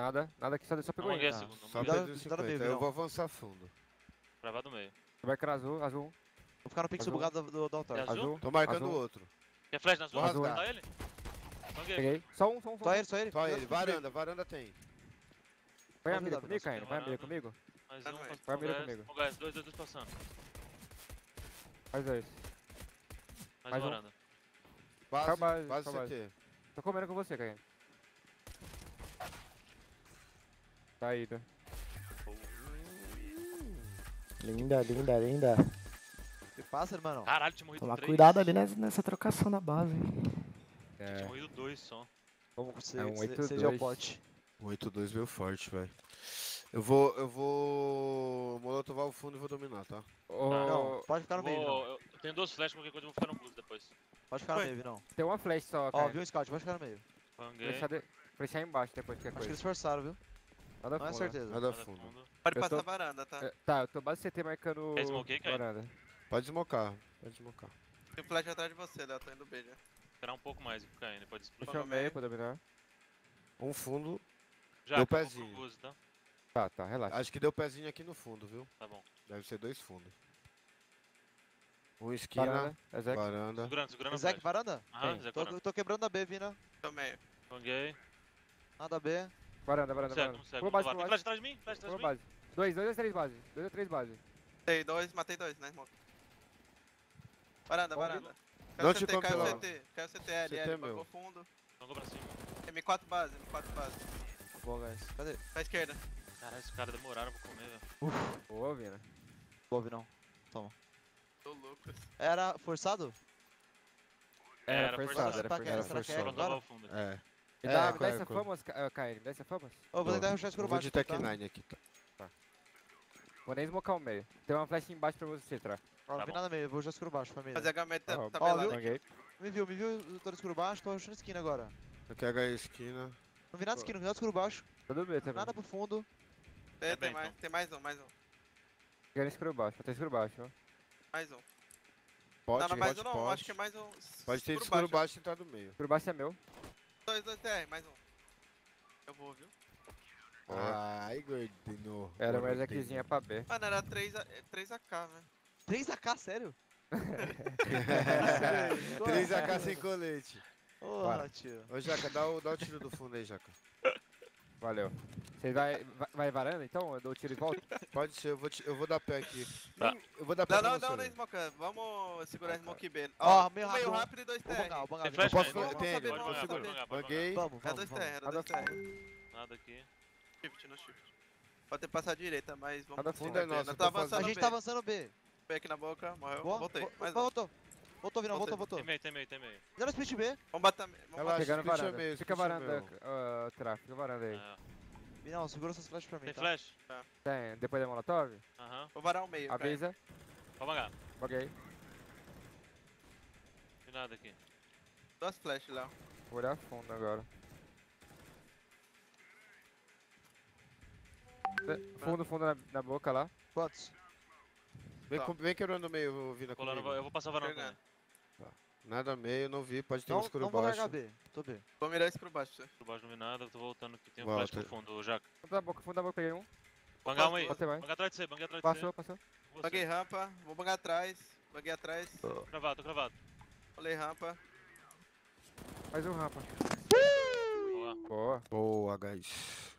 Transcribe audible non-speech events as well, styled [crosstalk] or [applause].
Nada, nada aqui, só, só pegou ele. Tá. segunda. Só dá- ver. perdi dá no 50. meio, Eu não. vou avançar fundo. Gravado no meio. Vai criar azul, azul, Vou ficar no pixel Azul. bugado do, do, do altar. É azul? azul. Tô marcando Azul. o outro. Quer flash na? Vou rasgar. Só ele? Banguei. Peguei. Só um, só um, só Só um. ele, só ele. Só ele. Varanda, varanda tem. Vai a Pode mira dar, comigo. Caio. Vai a mira Varanda. comigo. Mais Tá um, Vai gás, comigo. Com gás, dois, dois, dois passando. Faz dois. Mais Mais um. varanda. Base, base, só base. CT. Tô comendo com você, Caio. Saída. Linda, linda, linda. Que passa, irmão? Caralho, tinha morrido Tomar três. cuidado ali nessa, nessa trocação da base, hein. Tinha É, morrido dois só. Vamos você, É um se- 8-2. seja o pote. O 8-2 veio forte, velho. Eu vou. Eu vou. Molotovar o fundo e vou dominar, tá? Ô, Não, pode ficar no meio, Vou, não. eu tenho duas flashes, qualquer coisa eu vou ficar no boost depois. Pode ficar no Foi. meio, não. Tem uma flash só, Ó, Caio. viu o scout, pode ficar no meio. Banguei. Flechar, de... Flechar embaixo depois, qualquer Acho que coisa. eles forçaram, viu? Nada Não é fundo, certeza. Nada Nada fundo. Pode Eu passar tô- a varanda, tá? É, Tá, eu tô base CT marcando Quer varanda. Pode desmocar. Pode desmocar. Tem flash atrás de você, Léo. Tô indo B já. Esperar um pouco mais Caio, pode explodir. Deixa eu meio pra dominar. Um fundo. Já, Deu pro pezinho. boost, tá? Tá, tá, relaxa. Acho que deu pezinho aqui no fundo, viu? Tá bom. Deve ser dois fundos. Um esquina, Varanda, é Zé. varanda. Segurando, segurando a Zek, flash. varanda? Aham, Tem. Zé, Tô, varanda. tô quebrando a B, Vina. Também. Banguei. Nada B. Varanda, varanda, varanda. cego. Pula base, pula flash base. atrás de mim, flash atrás de mim. base. Dois, dois ou três base. Dois ou três base. Matei dois, matei dois, né, irmão? Varanda, Bom, varanda. Não Caiu te CT, caiu. CT. Caiu CT, L, CT L, é bagou meu. fundo. Jogou pra cima. M4 base, M4 base. Bom, guys. Cadê? Pra esquerda. Caralho, esses caras demoraram pra comer, velho. Boa, Vina. Boa, não. Tô louco. Era forçado? Era, Era forçado, forçado. era Pra forçado. quem? Será que é forçado. Pronto, agora? ao fundo aqui. É. Me É, dá, qual me dá é, essa qual é? famas, Caio, me dá essa famas. Ô, vou tentar rushar escuro Eu vou baixo. de Tech tá? 9 aqui. tá? Vou nem smocar o meio. Tem uma flash embaixo pra você, Tra. Ó, não Tá vi bom. nada meio, vou já escuro baixo, família. Fazer HM tá, Ó, tá ó, belado. Banguei. Me viu, me viu, eu tô no escuro baixo, tô rushando esquina agora. Eu quero a esquina. Não vi nada de esquina, não vi nada escuro baixo. Todo B também. Nada pro fundo. É, É tem bem, mais, então. tem mais um, mais um. Quero escuro baixo, até escuro baixo, ó. Mais um. Pode, não, não, mais pode, um não, pode. acho que é mais um. Pode ter escuro escuro baixo e entrar no meio. Escuro baixo é meu. Dois, dois, TR, mais um. Eu vou, viu? Ai, gordinho. Era uma gordinho. Zekzinha pra B. Mano, era 3, a, é 3 AK, velho. 3 AK, sério? [laughs] 3 AK sem colete. Bora. tio. Ô, Jaca, dá o, dá o tiro do fundo aí, Jaca. Valeu. Você vai, vai, vai varanda então? Eu dou o tiro e volto? [laughs] Pode ser, eu vou, te- eu vou dar pé aqui. Tá. Eu vou dar pé Não, não, não, não. Smoke. Vamos segurar Ah, Smoke B. Ó, Ó, meio meio rápido. rápido e dois TR. bangar, bangar. Flash, posso falar- tem, ele, bangar, pode Banguei. Vamos, É dois TR, Nada dois. TR. Nada aqui. Shift, no shift. Pode ter passado à direita, mas vamos Nada seguir fundo é nosso, eu avançando A gente tá avançando B. B aqui na boca, morreu. Boa. Voltei. Vo- Mais. Voltou. Voltou, Vinão, voltou, voltou. Tem meio, tem meio, tem meio. Zero split B. Vamos bater. Vamos Relaxa. bater. Pegando split é varanda. meu, Fica é varanda, uh, Tra. Fica varanda aí. Vinão, segura essas flashes pra mim, Tem tá? flash? Tem. Depois da Molotov? Aham. Vou varar o meio. Avisa. Pode bangar. Baguei. Tem nada aqui. Duas flashes lá. Vou olhar fundo agora. Fundo, fundo na, na boca lá. Quantos? Vem, Tá. vem quebrando meio, Vina, Colando, eu vou passar varanda Pegando. Nada meio, não vi. Pode ter um Não, escuro não vou baixo. largar B. Tô B. Vou mirar esse pro baixo. você. Por baixo não vi nada, eu tô voltando aqui. Tem um Volta. flash pro fundo, Jaca. Fundo da boca, fundo da boca, peguei um. Bangar um aí. Bangar atrás de você, bangar atrás de Passou, passou. você. Você. Baguei rampa. Vou bangar atrás. Baguei atrás. Tô cravado, tô cravado. Falei rampa. Mais um rampa. Boa. Boa. Boa, guys.